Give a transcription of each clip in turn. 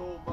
Michael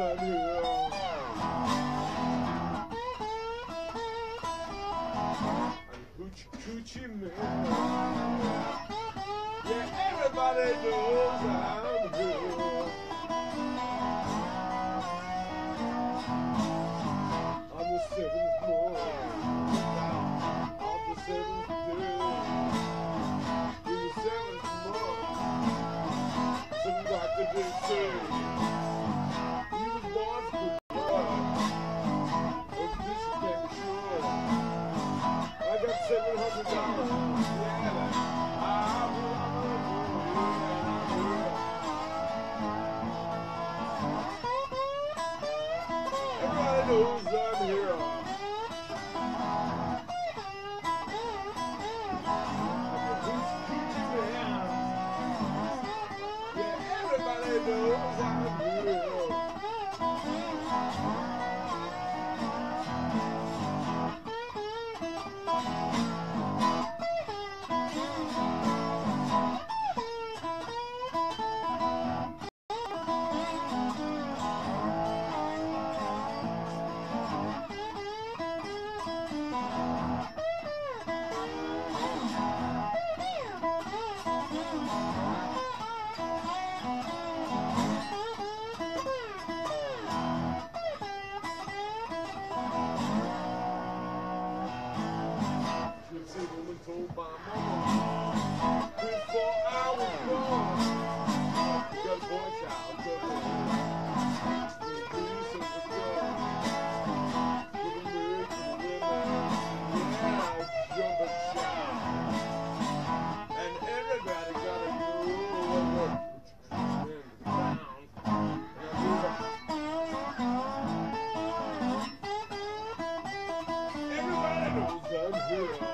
got. I'm coochie man. Yeah, everybody knows I'm here.